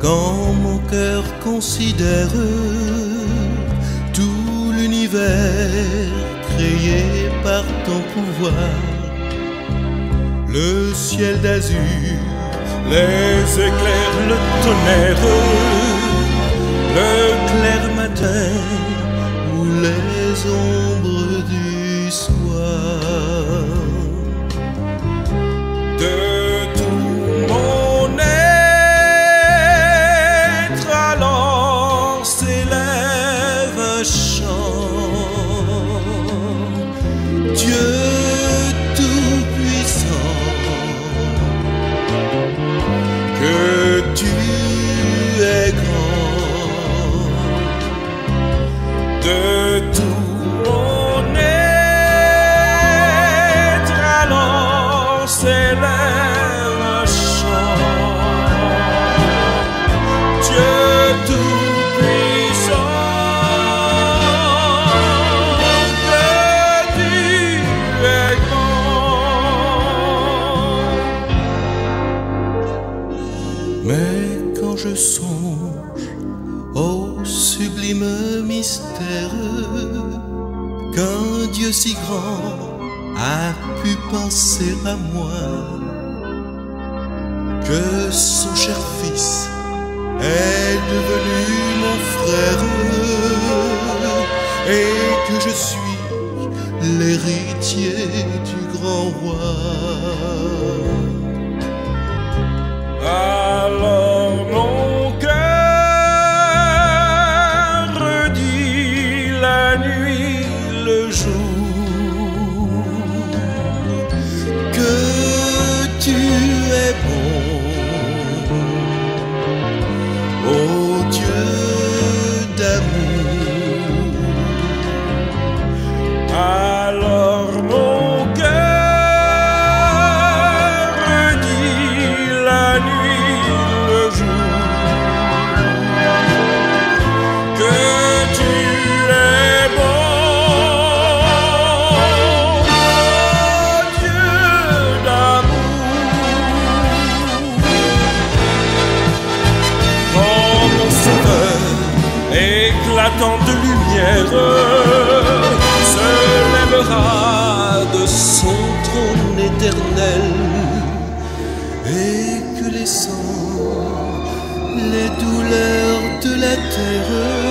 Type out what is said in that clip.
quand mon cœur considère tout l'univers créé par ton pouvoir, le ciel d'azur, les éclairs, le tonnerre, le clair matin songe au sublime mystère qu'un Dieu si grand a pu penser à moi, que son cher fils est devenu mon frère et que je suis l'héritier du grand roi. vejo. Éclatant de lumière, se lèvera de son trône éternel et que les sangs, les douleurs de la terre,